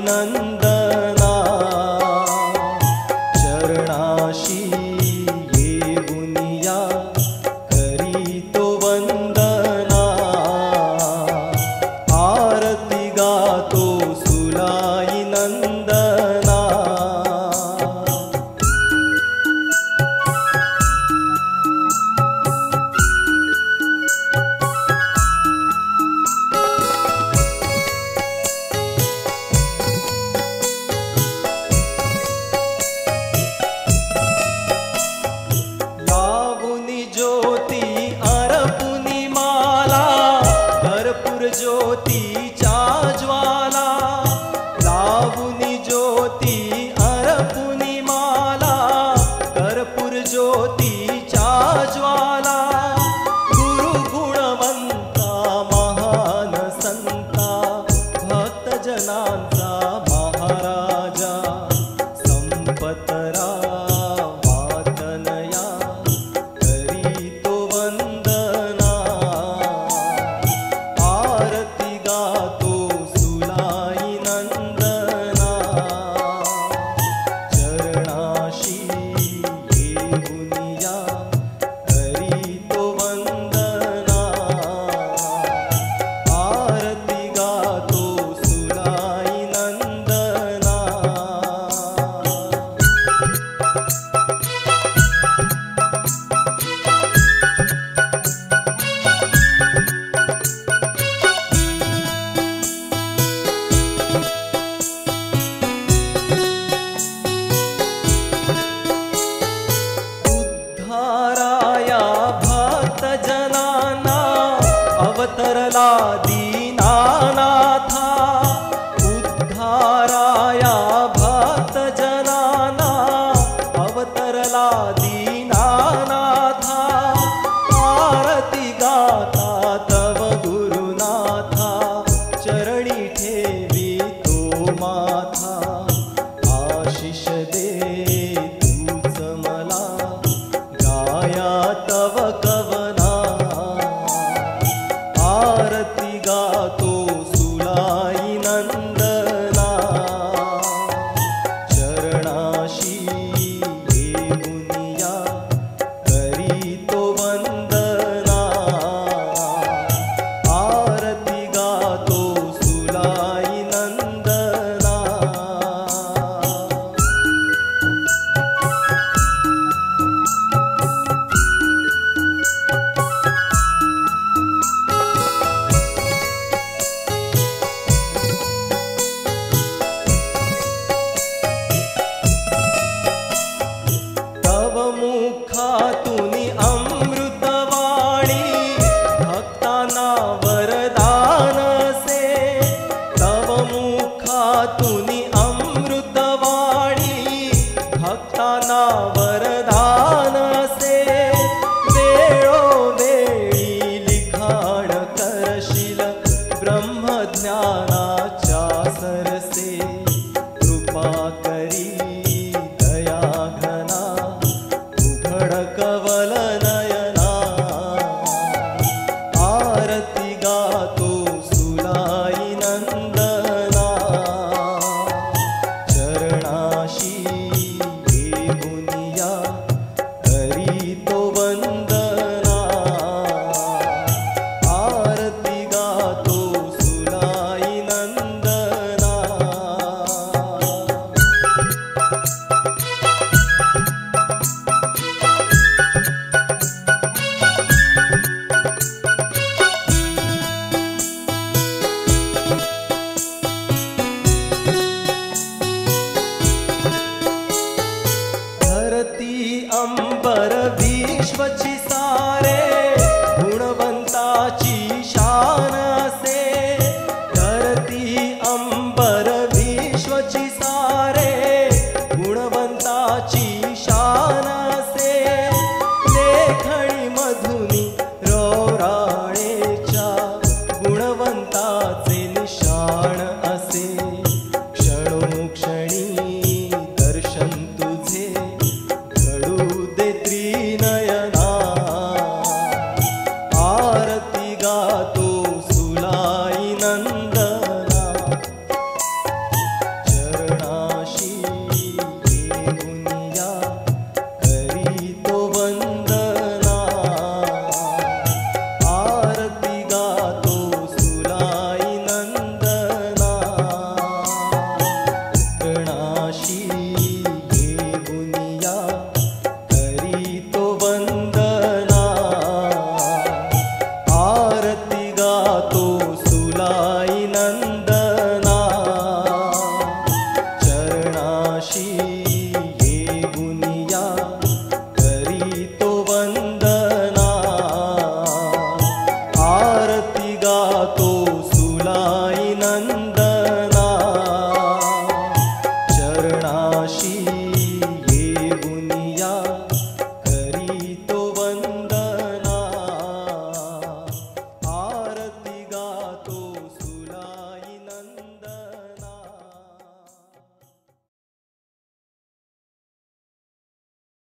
नंदना चरणाशी ये तो वंदना। आरती गातो ज्योति चा ज्वालानि ज्योति हर माला कर्पूर ज्योति sorte. वन्दना चरणाशी देवुनिया करीतो वन्दना। आरति गातु